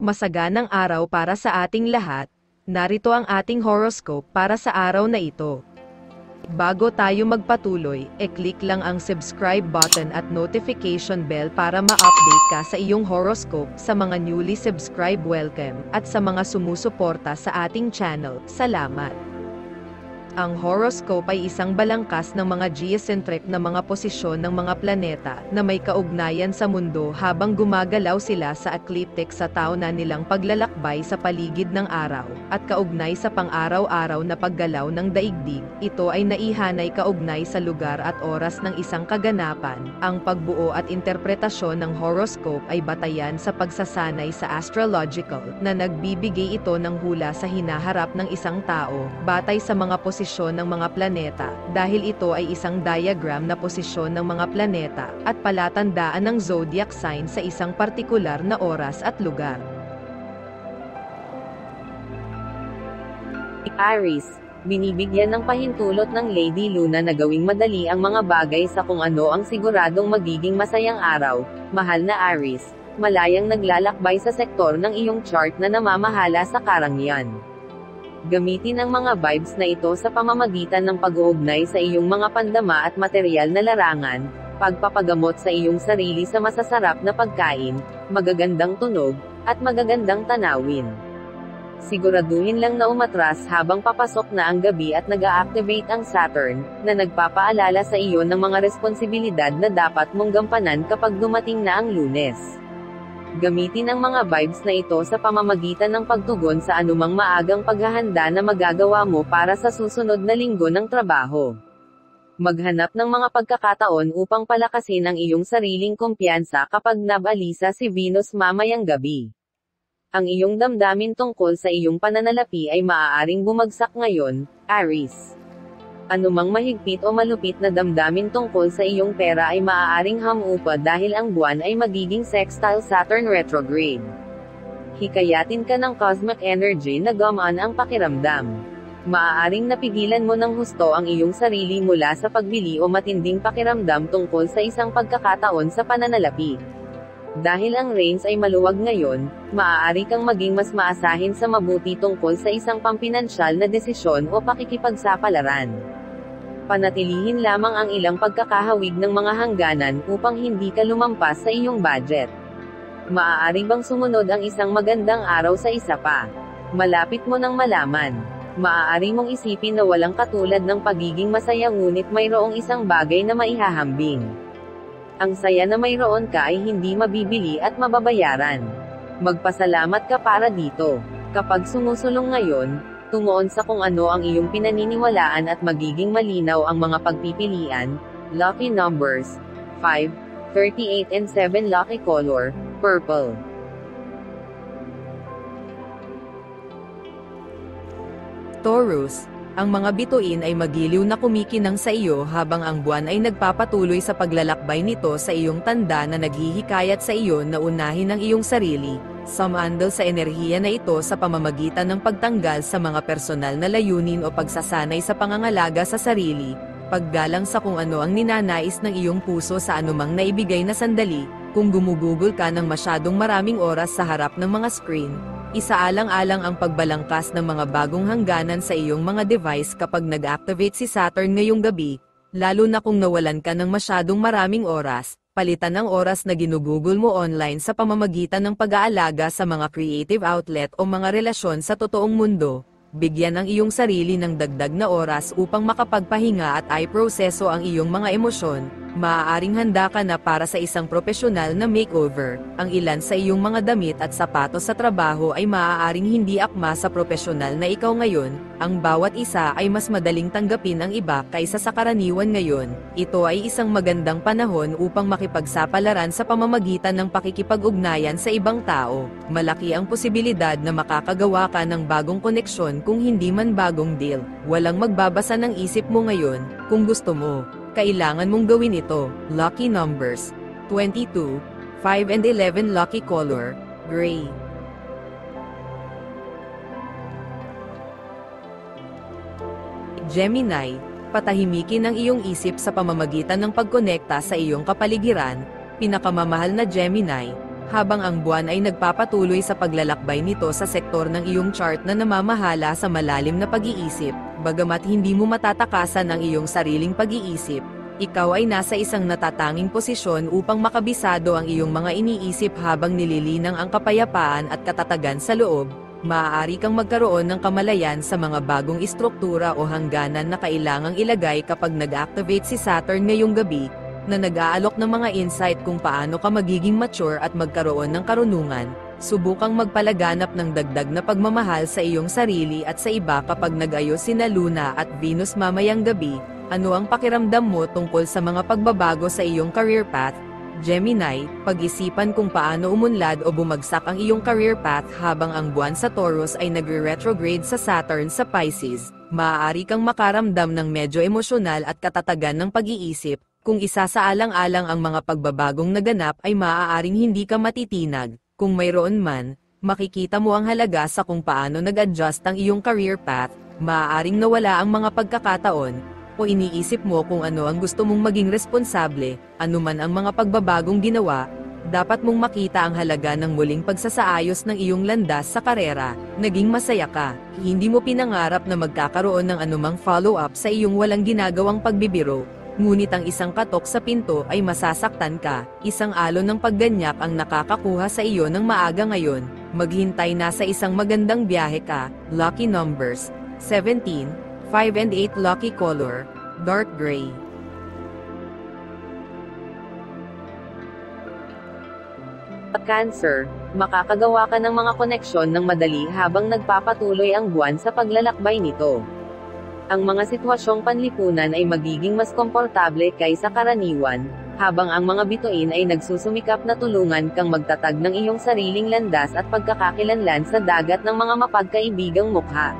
Masaganang araw para sa ating lahat, narito ang ating horoscope para sa araw na ito. Bago tayo magpatuloy, e-click lang ang subscribe button at notification bell para ma-update ka sa iyong horoscope sa mga newly subscribe welcome at sa mga sumusuporta sa ating channel. Salamat! Ang horoscope ay isang balangkas ng mga geocentric na mga posisyon ng mga planeta na may kaugnayan sa mundo habang gumagalaw sila sa ecliptic sa tauna nilang paglalakbay sa paligid ng araw, at kaugnay sa pang-araw-araw na paggalaw ng daigdig, ito ay naihanay kaugnay sa lugar at oras ng isang kaganapan. Ang pagbuo at interpretasyon ng horoscope ay batayan sa pagsasanay sa astrological na nagbibigay ito ng hula sa hinaharap ng isang tao, batay sa mga posisyon posisyon ng mga planeta, dahil ito ay isang diagram na posisyon ng mga planeta, at palatandaan ng zodiac sign sa isang partikular na oras at lugar. Aries, binibigyan ng pahintulot ng Lady Luna na gawing madali ang mga bagay sa kung ano ang siguradong magiging masayang araw, mahal na Aries, malayang naglalakbay sa sektor ng iyong chart na namamahala sa karangyaan. Gamitin ang mga vibes na ito sa pamamagitan ng pag-uugnay sa iyong mga pandama at material na larangan, pagpapagamot sa iyong sarili sa masasarap na pagkain, magagandang tunog, at magagandang tanawin. Siguraduhin lang na umatras habang papasok na ang gabi at nag-a-activate ang Saturn, na nagpapaalala sa iyo ng mga responsibilidad na dapat mong gampanan kapag dumating na ang lunes. Gamitin ang mga vibes na ito sa pamamagitan ng pagtugon sa anumang maagang paghahanda na magagawa mo para sa susunod na linggo ng trabaho. Maghanap ng mga pagkakataon upang palakasin ang iyong sariling kumpiyansa kapag nabalisa si Venus mamayang gabi. Ang iyong damdamin tungkol sa iyong pananalapi ay maaaring bumagsak ngayon, Aries anumang mahigpit o malupit na damdamin tungkol sa iyong pera ay maaaring hamupa dahil ang buwan ay magiging sextile Saturn retrograde. Hikayatin ka ng cosmic energy na gamaan ang pakiramdam. Maaaring napigilan mo ng husto ang iyong sarili mula sa pagbili o matinding pakiramdam tungkol sa isang pagkakataon sa pananalapi. Dahil ang range ay maluwag ngayon, maaari kang maging mas maasahin sa mabuti tungkol sa isang pampinansyal na desisyon o pakikipagsapalaran panatilihin lamang ang ilang pagkakahawig ng mga hangganan upang hindi ka lumampas sa iyong budget. Maaari bang sumunod ang isang magandang araw sa isa pa? Malapit mo nang malaman. Maaari mong isipin na walang katulad ng pagiging masaya ngunit mayroong isang bagay na maihahambing. Ang saya na mayroon ka ay hindi mabibili at mababayaran. Magpasalamat ka para dito. Kapag sumusulong ngayon, tungoon sa kung ano ang iyong pinaniniwalaan at magiging malinaw ang mga pagpipilian. Lucky numbers 5, 38 and 7 Lucky color, purple. Taurus, ang mga bituin ay magiliw na kumikinang sa iyo habang ang buwan ay nagpapatuloy sa paglalakbay nito sa iyong tanda na naghihikayat sa iyo na unahin ang iyong sarili, Sumandal sa enerhiya na ito sa pamamagitan ng pagtanggal sa mga personal na layunin o pagsasanay sa pangangalaga sa sarili, paggalang sa kung ano ang ninanais ng iyong puso sa anumang naibigay na sandali, kung gumugugol ka ng masyadong maraming oras sa harap ng mga screen, isaalang-alang ang pagbalangkas ng mga bagong hangganan sa iyong mga device kapag nag-activate si Saturn ngayong gabi, lalo na kung nawalan ka ng masyadong maraming oras, palitan ang oras na ginugugol mo online sa pamamagitan ng pag-aalaga sa mga creative outlet o mga relasyon sa totoong mundo, bigyan ang iyong sarili ng dagdag na oras upang makapagpahinga at ay proseso ang iyong mga emosyon, maaaring handa ka na para sa isang profesional na makeover. Ang ilan sa iyong mga damit at sapatos sa trabaho ay maaaring hindi akma sa profesional na ikaw ngayon, ang bawat isa ay mas madaling tanggapin ang iba kaysa sa karaniwan ngayon. Ito ay isang magandang panahon upang makipagsapalaran sa pamamagitan ng pakikipag-ugnayan sa ibang tao. Malaki ang posibilidad na makakagawa ka ng bagong koneksyon kung hindi man bagong deal. Walang magbabasa ng isip mo ngayon, kung gusto mo kailangan mong gawin ito. Lucky numbers 22, 5 and 11 lucky color, gray. Gemini, patahimikin ang iyong isip sa pamamagitan ng pagkonekta sa iyong kapaligiran, pinakamamahal na Gemini, habang ang buwan ay nagpapatuloy sa paglalakbay nito sa sektor ng iyong chart na namamahala sa malalim na pag-iisip, bagamat hindi mo matatakasan ang iyong sariling pag-iisip, ikaw ay nasa isang natatanging posisyon upang makabisado ang iyong mga iniisip habang nililinang ang kapayapaan at katatagan sa loob, maaari kang magkaroon ng kamalayan sa mga bagong istruktura o hangganan na kailangang ilagay kapag nag-activate si Saturn ngayong gabi, na nag-aalok ng mga insight kung paano ka magiging mature at magkaroon ng karunungan, subukang magpalaganap ng dagdag na pagmamahal sa iyong sarili at sa iba kapag nag-ayos sina Luna at Venus mamayang gabi, ano ang pakiramdam mo tungkol sa mga pagbabago sa iyong career path, Gemini, pag-isipan kung paano umunlad o bumagsak ang iyong career path habang ang buwan sa Taurus ay nagre-retrograde sa Saturn sa Pisces, maaari kang makaramdam ng medyo emosyonal at katatagan ng pag-iisip, kung isasaalang-alang ang mga pagbabagong naganap ay maaaring hindi ka matitinag, kung mayroon man, makikita mo ang halaga sa kung paano nag-adjust ang iyong career path, maaaring nawala ang mga pagkakataon, o iniisip mo kung ano ang gusto mong maging responsable, anuman ang mga pagbabagong ginawa, dapat mong makita ang halaga ng muling pagsasaayos ng iyong landas sa karera, naging masaya ka, hindi mo pinangarap na magkakaroon ng anumang follow-up sa iyong walang ginagawang pagbibiro, ngunit ang isang katok sa pinto ay masasaktan ka, isang alon ng pagganyak ang nakakakuha sa iyo ng maaga ngayon, maghintay na sa isang magandang biyahe ka, lucky numbers, 17, 5 and 8 lucky color, dark gray. Cancer, makakagawa ka ng mga koneksyon ng madali habang nagpapatuloy ang buwan sa paglalakbay nito. Ang mga sitwasyong panlipunan ay magiging mas komportable kaysa karaniwan, habang ang mga bituin ay nagsusumikap na tulungan kang magtatag ng iyong sariling landas at pagkakakilanlan sa dagat ng mga mapagkaibigang mukha.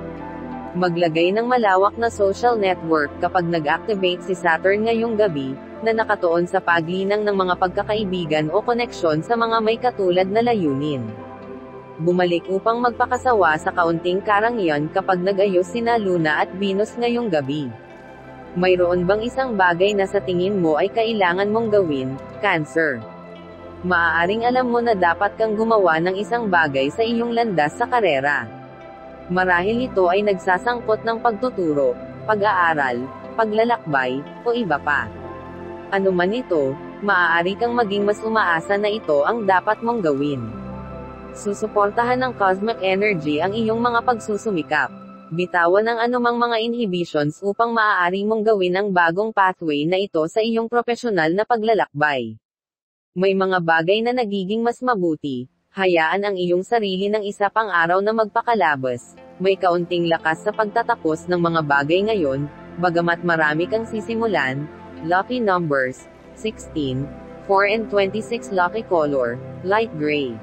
Maglagay ng malawak na social network kapag nag-activate si Saturn ngayong gabi, na nakatuon sa paglinang ng mga pagkakaibigan o koneksyon sa mga may katulad na layunin. Bumalik upang magpakasawa sa kaunting karangian kapag nag-ayos sina Luna at Venus ngayong gabi. Mayroon bang isang bagay na sa tingin mo ay kailangan mong gawin, Cancer? Maaaring alam mo na dapat kang gumawa ng isang bagay sa iyong landas sa karera. Marahil ito ay nagsasangkot ng pagtuturo, pag-aaral, paglalakbay, o iba pa. Ano man ito, maaari kang maging mas umaasa na ito ang dapat mong gawin. Susuportahan ng cosmic energy ang iyong mga pagsusumikap. Bitawan ang anumang mga inhibitions upang maaari mong gawin ang bagong pathway na ito sa iyong profesional na paglalakbay. May mga bagay na nagiging mas mabuti, hayaan ang iyong sarili ng isa pang araw na magpakalabas. May kaunting lakas sa pagtatapos ng mga bagay ngayon, bagamat marami kang sisimulan. Lucky numbers 16, 4 and 26 lucky color, light gray.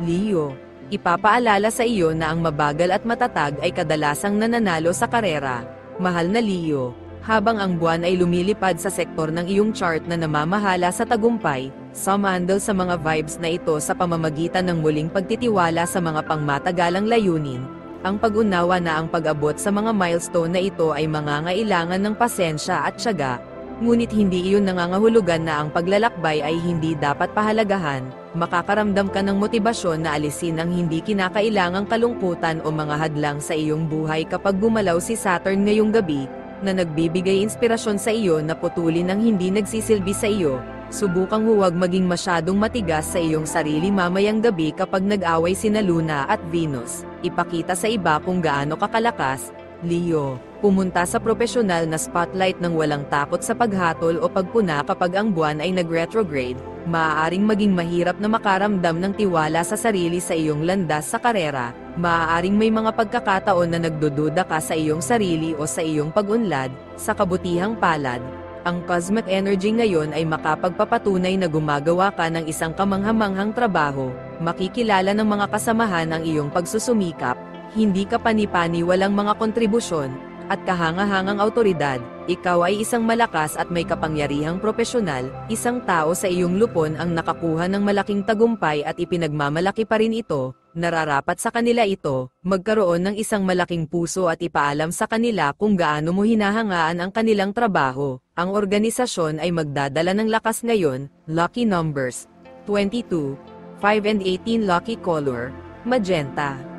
Leo, ipapaalala sa iyo na ang mabagal at matatag ay kadalasang nananalo sa karera. Mahal na Leo, habang ang buwan ay lumilipad sa sektor ng iyong chart na namamahala sa tagumpay, sumandal sa mga vibes na ito sa pamamagitan ng muling pagtitiwala sa mga pangmatagalang layunin. Ang pag-unawa na ang pag-abot sa mga milestone na ito ay mangangailangan ng pasensya at tiyaga, ngunit hindi iyon nangangahulugan na ang paglalakbay ay hindi dapat pahalagahan, makakaramdam ka ng motibasyon na alisin ang hindi kinakailangang kalungkutan o mga hadlang sa iyong buhay kapag gumalaw si Saturn ngayong gabi, na nagbibigay inspirasyon sa iyo na putulin ang hindi nagsisilbi sa iyo, subukang huwag maging masyadong matigas sa iyong sarili mamayang gabi kapag nag-away sina Luna at Venus, ipakita sa iba kung gaano kakalakas, Leo, pumunta sa profesional na spotlight ng walang takot sa paghatol o pagpuna kapag ang buwan ay nag-retrograde, maaaring maging mahirap na makaramdam ng tiwala sa sarili sa iyong landas sa karera, maaaring may mga pagkakataon na nagdududa ka sa iyong sarili o sa iyong pag-unlad, sa kabutihang palad. Ang cosmic energy ngayon ay makapagpapatunay na gumagawa ka ng isang kamanghamanghang trabaho, makikilala ng mga kasamahan ang iyong pagsusumikap, hindi ka panipani walang mga kontribusyon, at kahangahangang autoridad, ikaw ay isang malakas at may kapangyarihang profesional, isang tao sa iyong lupon ang nakakuha ng malaking tagumpay at ipinagmamalaki pa rin ito, nararapat sa kanila ito, magkaroon ng isang malaking puso at ipaalam sa kanila kung gaano mo hinahangaan ang kanilang trabaho. Ang organisasyon ay magdadala ng lakas ngayon, lucky numbers, 22, 5 and 18 lucky color, magenta.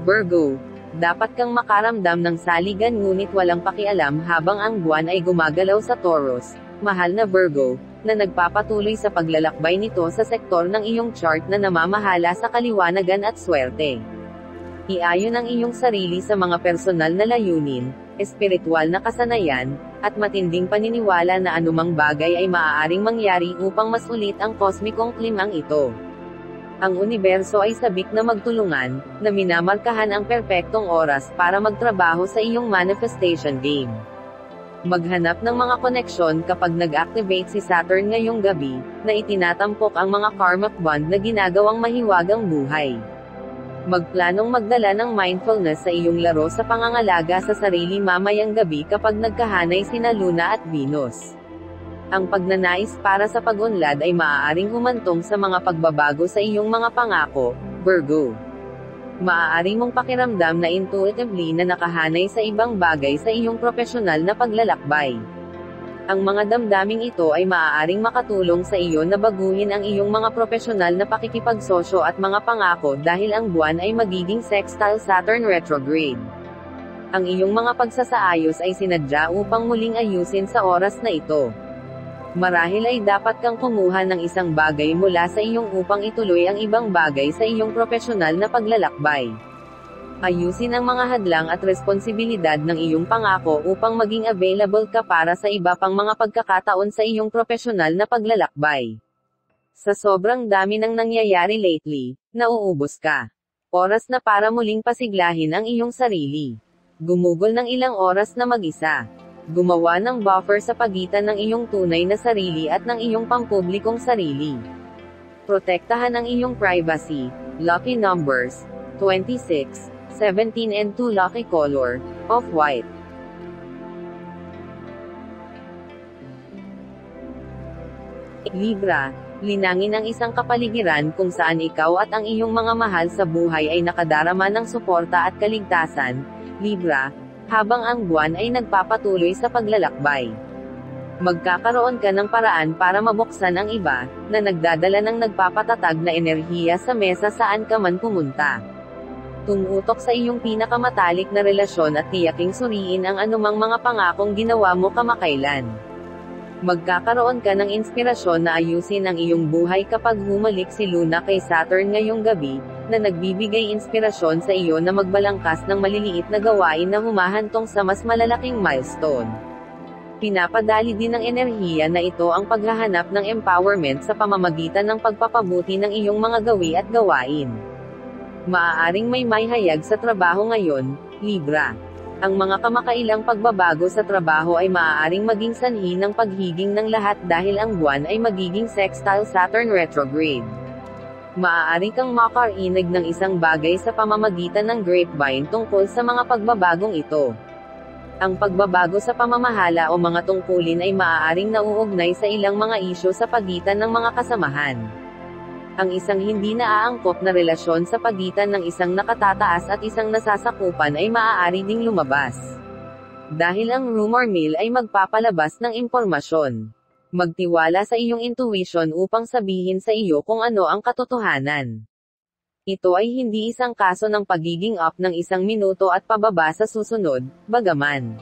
Virgo, dapat kang makaramdam ng saligan ngunit walang pakialam habang ang buwan ay gumagalaw sa Taurus, mahal na Virgo, na nagpapatuloy sa paglalakbay nito sa sektor ng iyong chart na namamahala sa kaliwanagan at swerte. Iayon ang iyong sarili sa mga personal na layunin, espiritual na kasanayan, at matinding paniniwala na anumang bagay ay maaaring mangyari upang masulit ang kosmikong klimang ito. Ang universo ay sabik na magtulungan, na minamarkahan ang perpektong oras para magtrabaho sa iyong manifestation game. Maghanap ng mga koneksyon kapag nag-activate si Saturn ngayong gabi, na itinatampok ang mga karmic bond na ginagawang mahiwagang buhay. Magplanong magdala ng mindfulness sa iyong laro sa pangangalaga sa sarili mamayang gabi kapag nagkahanay sina Luna at Venus. Ang pagnanais para sa pag-unlad ay maaaring humantong sa mga pagbabago sa iyong mga pangako, Virgo. Maaari mong pakiramdam na intuitively na nakahanay sa ibang bagay sa iyong profesional na paglalakbay. Ang mga damdaming ito ay maaaring makatulong sa iyo na baguhin ang iyong mga profesional na pakikipagsosyo at mga pangako dahil ang buwan ay magiging sextile Saturn retrograde. Ang iyong mga pagsasaayos ay sinadya upang muling ayusin sa oras na ito. Marahil ay dapat kang kumuha ng isang bagay mula sa iyong upang ituloy ang ibang bagay sa iyong profesional na paglalakbay. Ayusin ang mga hadlang at responsibilidad ng iyong pangako upang maging available ka para sa iba pang mga pagkakataon sa iyong profesional na paglalakbay. Sa sobrang dami ng nangyayari lately, nauubos ka. Oras na para muling pasiglahin ang iyong sarili. Gumugol ng ilang oras na mag-isa. Gumawa ng buffer sa pagitan ng iyong tunay na sarili at ng iyong pampublikong sarili. Protektahan ang iyong privacy. Lucky numbers 26, 17 and 2 lucky color of white. Libra, linangin ang isang kapaligiran kung saan ikaw at ang iyong mga mahal sa buhay ay nakadarama ng suporta at kaligtasan. Libra, habang ang buwan ay nagpapatuloy sa paglalakbay. Magkakaroon ka ng paraan para mabuksan ang iba, na nagdadala ng nagpapatatag na enerhiya sa mesa saan ka man pumunta. Tumutok sa iyong pinakamatalik na relasyon at tiyaking suriin ang anumang mga pangakong ginawa mo kamakailan. Magkakaroon ka ng inspirasyon na ayusin ang iyong buhay kapag humalik si Luna kay Saturn ngayong gabi, na nagbibigay inspirasyon sa iyo na magbalangkas ng maliliit na gawain na humahantong sa mas malalaking milestone. Pinapadali din ng enerhiya na ito ang paghahanap ng empowerment sa pamamagitan ng pagpapabuti ng iyong mga gawi at gawain. Maaaring may mayhayag sa trabaho ngayon, Libra. Ang mga kamakailang pagbabago sa trabaho ay maaaring maging sanhi ng paghiging ng lahat dahil ang buwan ay magiging sextile Saturn retrograde. Maaari kang makarinig ng isang bagay sa pamamagitan ng grapevine tungkol sa mga pagbabagong ito. Ang pagbabago sa pamamahala o mga tungkulin ay maaaring nauugnay sa ilang mga isyo sa pagitan ng mga kasamahan. Ang isang hindi naaangkop na relasyon sa pagitan ng isang nakatataas at isang nasasakupan ay maaari ding lumabas. Dahil ang rumor mill ay magpapalabas ng impormasyon. Magtiwala sa iyong intuition upang sabihin sa iyo kung ano ang katotohanan. Ito ay hindi isang kaso ng pagiging up ng isang minuto at pababa sa susunod, bagaman.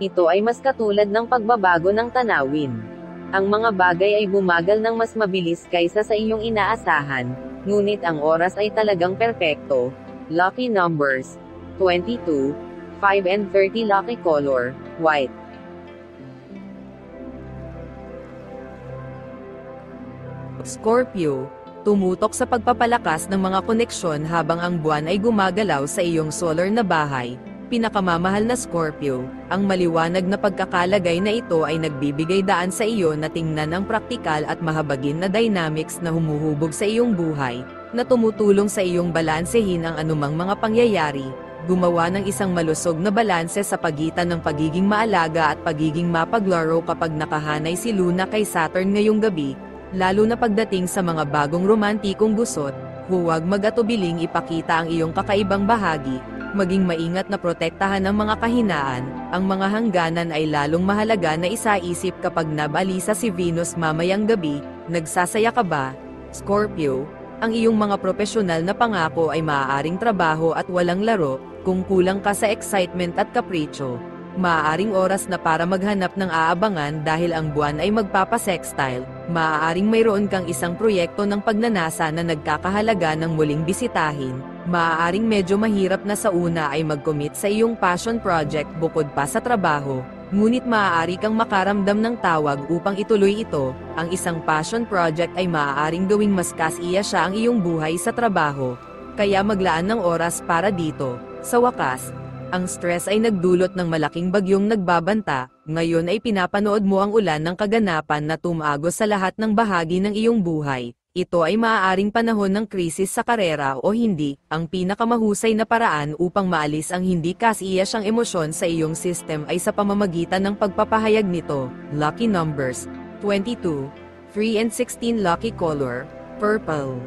Ito ay mas katulad ng pagbabago ng tanawin. Ang mga bagay ay bumagal ng mas mabilis kaysa sa iyong inaasahan, ngunit ang oras ay talagang perpekto. Lucky numbers 22, 5 and 30 lucky color, white. Scorpio, tumutok sa pagpapalakas ng mga koneksyon habang ang buwan ay gumagalaw sa iyong solar na bahay. Pinakamamahal na Scorpio, ang maliwanag na pagkakalagay na ito ay nagbibigay daan sa iyo na tingnan ang praktikal at mahabagin na dynamics na humuhubog sa iyong buhay. na tumutulong sa iyong balansehin ang anumang mga pangyayari, gumawa ng isang malusog na balanse sa pagitan ng pagiging maalaga at pagiging mapaglaro kapag nakahanay si Luna kay Saturn ngayong gabi, lalo na pagdating sa mga bagong romantikong gusot, huwag mag-atubiling ipakita ang iyong kakaibang bahagi, maging maingat na protektahan ang mga kahinaan, ang mga hangganan ay lalong mahalaga na isaisip kapag nabalisa si Venus mamayang gabi, nagsasaya ka ba? Scorpio, ang iyong mga profesional na pangako ay maaaring trabaho at walang laro, kung kulang ka sa excitement at kapritsyo. Maaaring oras na para maghanap ng aabangan dahil ang buwan ay magpapasextile, maaaring mayroon kang isang proyekto ng pagnanasa na nagkakahalaga ng muling bisitahin, maaaring medyo mahirap na sa una ay mag-commit sa iyong passion project bukod pa sa trabaho, ngunit maaari kang makaramdam ng tawag upang ituloy ito, ang isang passion project ay maaaring gawing mas kasiya siya ang iyong buhay sa trabaho, kaya maglaan ng oras para dito. Sa wakas, ang stress ay nagdulot ng malaking bagyong nagbabanta, ngayon ay pinapanood mo ang ulan ng kaganapan na tumagos sa lahat ng bahagi ng iyong buhay. Ito ay maaaring panahon ng krisis sa karera o hindi, ang pinakamahusay na paraan upang maalis ang hindi kasiya siyang emosyon sa iyong system ay sa pamamagitan ng pagpapahayag nito. Lucky numbers 22, 3 and 16 lucky color, purple.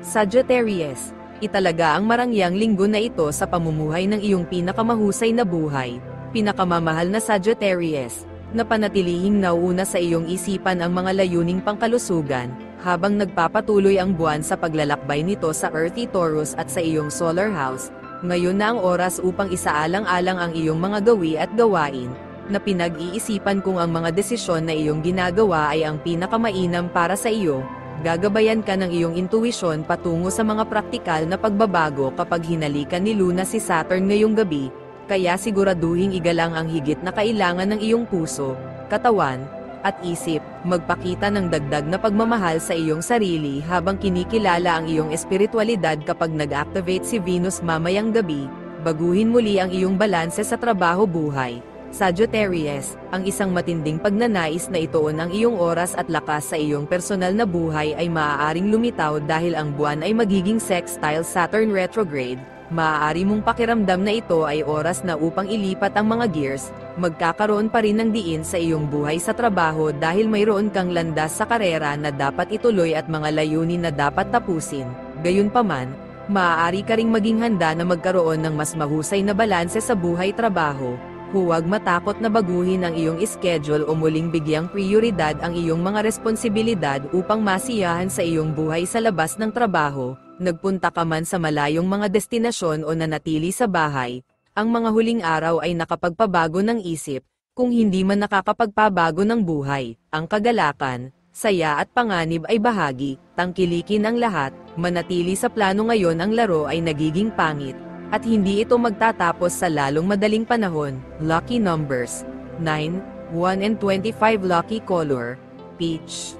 Sagittarius, italaga ang marangyang linggo na ito sa pamumuhay ng iyong pinakamahusay na buhay. Pinakamamahal na Sagittarius, na panatilihing nauuna sa iyong isipan ang mga layuning pangkalusugan, habang nagpapatuloy ang buwan sa paglalakbay nito sa Earthy Taurus at sa iyong solar house, ngayon na ang oras upang isaalang-alang ang iyong mga gawi at gawain, na pinag-iisipan kung ang mga desisyon na iyong ginagawa ay ang pinakamainam para sa iyo, gagabayan ka ng iyong intuwisyon patungo sa mga praktikal na pagbabago kapag hinalikan ni Luna si Saturn ngayong gabi, kaya siguraduhing igalang ang higit na kailangan ng iyong puso, katawan, at isip, magpakita ng dagdag na pagmamahal sa iyong sarili habang kinikilala ang iyong espiritualidad kapag nag-activate si Venus mamayang gabi, baguhin muli ang iyong balanse sa trabaho-buhay. Sagittarius, ang isang matinding pagnanais na ituon ang iyong oras at lakas sa iyong personal na buhay ay maaaring lumitaw dahil ang buwan ay magiging sextile Saturn retrograde. Maaari mong pakiramdam na ito ay oras na upang ilipat ang mga gears, magkakaroon pa rin ng diin sa iyong buhay sa trabaho dahil mayroon kang landas sa karera na dapat ituloy at mga layunin na dapat tapusin. Gayunpaman, maaari ka ring maging handa na magkaroon ng mas mahusay na balanse sa buhay-trabaho, Huwag matakot na baguhin ang iyong schedule o muling bigyang prioridad ang iyong mga responsibilidad upang masiyahan sa iyong buhay sa labas ng trabaho, nagpunta ka man sa malayong mga destinasyon o nanatili sa bahay, ang mga huling araw ay nakapagpabago ng isip, kung hindi man nakakapagpabago ng buhay, ang kagalakan, saya at panganib ay bahagi, tangkilikin ang lahat, manatili sa plano ngayon ang laro ay nagiging pangit, at hindi ito magtatapos sa lalong madaling panahon. Lucky numbers 9, 1 and 25 lucky color peach.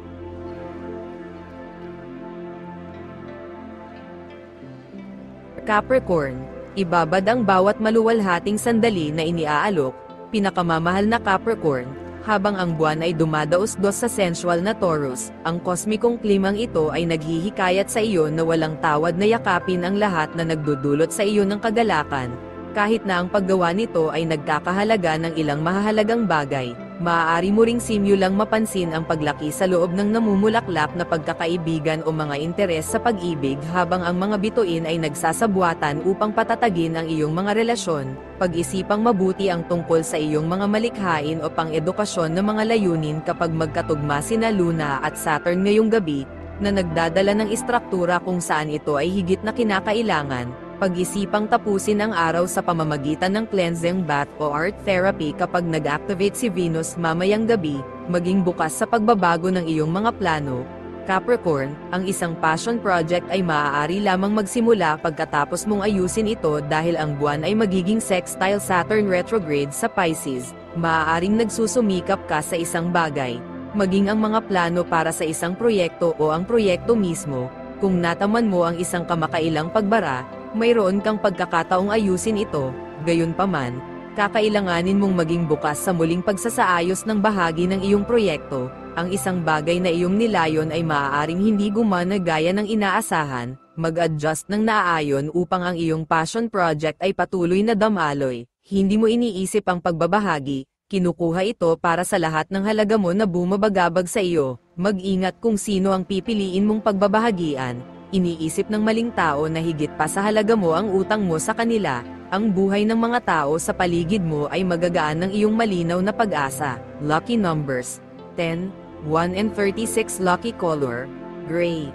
Capricorn, ibabad ang bawat maluwalhating sandali na iniaalok, pinakamamahal na Capricorn, habang ang buwan ay dumadaos-dos sa sensual na Taurus, ang kosmikong klimang ito ay naghihikayat sa iyo na walang tawad na yakapin ang lahat na nagdudulot sa iyo ng kagalakan, kahit na ang paggawa nito ay nagkakahalaga ng ilang mahahalagang bagay, maaari mo ring simulang mapansin ang paglaki sa loob ng namumulaklak na pagkakaibigan o mga interes sa pag-ibig habang ang mga bituin ay nagsasabuatan upang patatagin ang iyong mga relasyon, pag-isipang mabuti ang tungkol sa iyong mga malikhain o pang-edukasyon na mga layunin kapag magkatugma sina Luna at Saturn ngayong gabi, na nagdadala ng istruktura kung saan ito ay higit na kinakailangan, pag-isipang tapusin ang araw sa pamamagitan ng cleansing bath o art therapy kapag nag-activate si Venus mamayang gabi, maging bukas sa pagbabago ng iyong mga plano. Capricorn, ang isang passion project ay maaari lamang magsimula pagkatapos mong ayusin ito dahil ang buwan ay magiging sextile Saturn retrograde sa Pisces. Maaaring nagsusumikap ka sa isang bagay, maging ang mga plano para sa isang proyekto o ang proyekto mismo, kung nataman mo ang isang kamakailang pagbara, mayroon kang pagkakataong ayusin ito, gayunpaman, kakailanganin mong maging bukas sa muling pagsasaayos ng bahagi ng iyong proyekto. Ang isang bagay na iyong nilayon ay maaaring hindi gumana gaya ng inaasahan, mag-adjust ng naaayon upang ang iyong passion project ay patuloy na damaloy. Hindi mo iniisip ang pagbabahagi, kinukuha ito para sa lahat ng halaga mo na bumabagabag sa iyo. Mag-ingat kung sino ang pipiliin mong pagbabahagian. Iniisip ng maling tao na higit pa sa halaga mo ang utang mo sa kanila, ang buhay ng mga tao sa paligid mo ay magagaan ng iyong malinaw na pag-asa. Lucky numbers 10, 1 and 36 Lucky color Gray.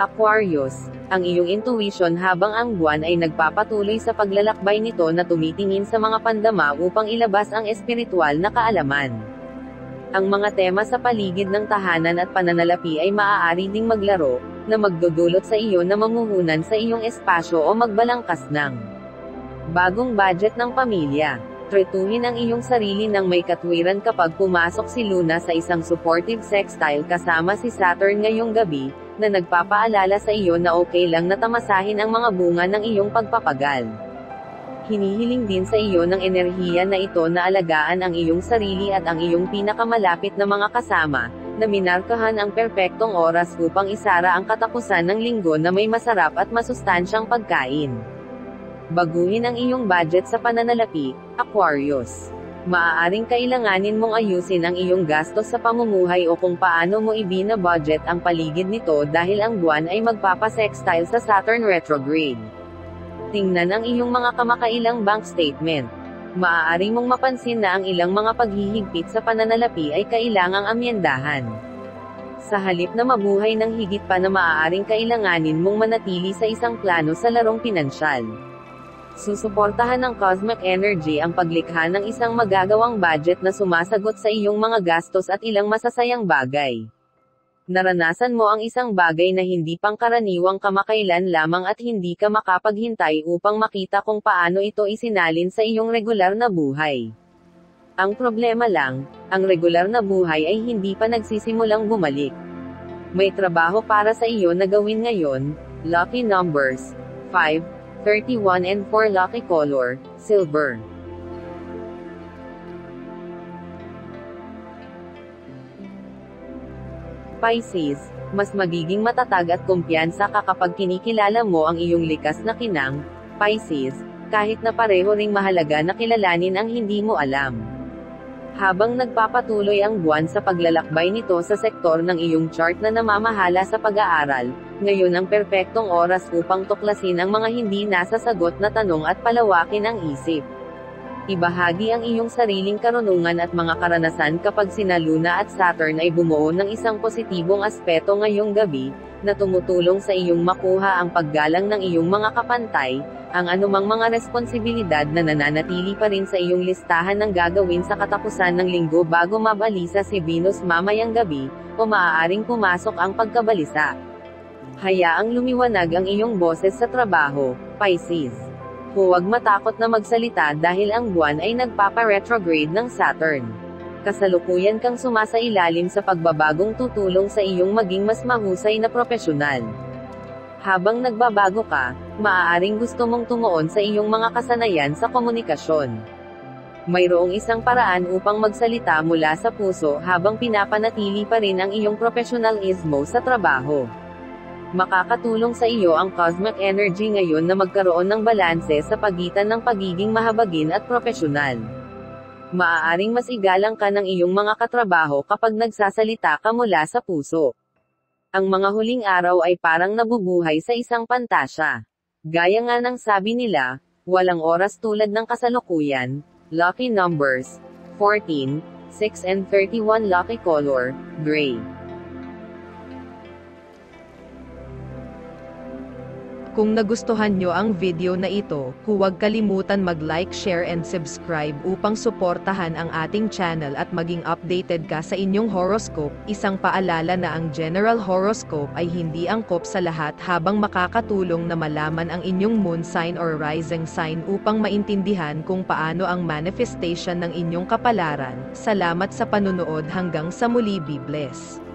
Aquarius, ang iyong intuition habang ang buwan ay nagpapatuloy sa paglalakbay nito na tumitingin sa mga pandama upang ilabas ang espiritual na kaalaman. Ang mga tema sa paligid ng tahanan at pananalapi ay maaari ding maglaro, na magdudulot sa iyo na mamuhunan sa iyong espasyo o magbalangkas ng bagong budget ng pamilya. Tretuhin ang iyong sarili ng may katwiran kapag pumasok si Luna sa isang supportive sextile kasama si Saturn ngayong gabi, na nagpapaalala sa iyo na okay lang na tamasahin ang mga bunga ng iyong pagpapagal. Hinihiling din sa iyo ng enerhiya na ito na alagaan ang iyong sarili at ang iyong pinakamalapit na mga kasama, na minarkahan ang perpektong oras upang isara ang katapusan ng linggo na may masarap at masustansyang pagkain. Baguhin ang iyong budget sa pananalapi, Aquarius. Maaaring kailanganin mong ayusin ang iyong gastos sa pamumuhay o kung paano mo ibina-budget ang paligid nito dahil ang buwan ay magpapasextile sa Saturn retrograde. Tingnan ang iyong mga kamakailang bank statement. Maaari mong mapansin na ang ilang mga paghihigpit sa pananalapi ay kailangang amyendahan. Sa halip na mabuhay ng higit pa na maaaring kailanganin mong manatili sa isang plano sa larong pinansyal. Susuportahan ng cosmic energy ang paglikha ng isang magagawang budget na sumasagot sa iyong mga gastos at ilang masasayang bagay. Naranasan mo ang isang bagay na hindi pangkaraniwang kamakailan lamang at hindi ka makapaghintay upang makita kung paano ito isinalin sa iyong regular na buhay. Ang problema lang, ang regular na buhay ay hindi pa nagsisimulang bumalik. May trabaho para sa iyo na gawin ngayon, lucky numbers, 5, 31 and 4 lucky color, silver. Pisces, mas magiging matatag at kumpiyansa ka kapag kinikilala mo ang iyong likas na kinang, Pisces, kahit na pareho ring mahalaga na kilalanin ang hindi mo alam. Habang nagpapatuloy ang buwan sa paglalakbay nito sa sektor ng iyong chart na namamahala sa pag-aaral, ngayon ang perpektong oras upang tuklasin ang mga hindi nasasagot na tanong at palawakin ang isip. Ibahagi ang iyong sariling karunungan at mga karanasan kapag sina Luna at Saturn ay bumuo ng isang positibong aspeto ngayong gabi, na tumutulong sa iyong makuha ang paggalang ng iyong mga kapantay, ang anumang mga responsibilidad na nananatili pa rin sa iyong listahan ng gagawin sa katapusan ng linggo bago mabalisa si Venus mamayang gabi, o maaaring pumasok ang pagkabalisa. Hayaang lumiwanag ang iyong boses sa trabaho, Pisces. Huwag matakot na magsalita dahil ang buwan ay nagpapa-retrograde ng Saturn. Kasalukuyan kang sumasailalim sa pagbabagong tutulong sa iyong maging mas mahusay na profesional. Habang nagbabago ka, maaaring gusto mong tumuon sa iyong mga kasanayan sa komunikasyon. Mayroong isang paraan upang magsalita mula sa puso habang pinapanatili pa rin ang iyong profesionalismo sa trabaho. Makakatulong sa iyo ang cosmic energy ngayon na magkaroon ng balanse sa pagitan ng pagiging mahabagin at profesional. Maaaring mas igalang ka ng iyong mga katrabaho kapag nagsasalita ka mula sa puso. Ang mga huling araw ay parang nabubuhay sa isang pantasya. Gaya nga ng sabi nila, walang oras tulad ng kasalukuyan, lucky numbers, 14, 6 and 31 lucky color, gray. Kung nagustuhan nyo ang video na ito, huwag kalimutan mag-like, share and subscribe upang suportahan ang ating channel at maging updated ka sa inyong horoscope. Isang paalala na ang general horoscope ay hindi angkop sa lahat habang makakatulong na malaman ang inyong moon sign or rising sign upang maintindihan kung paano ang manifestation ng inyong kapalaran. Salamat sa panunood hanggang sa muli be blessed.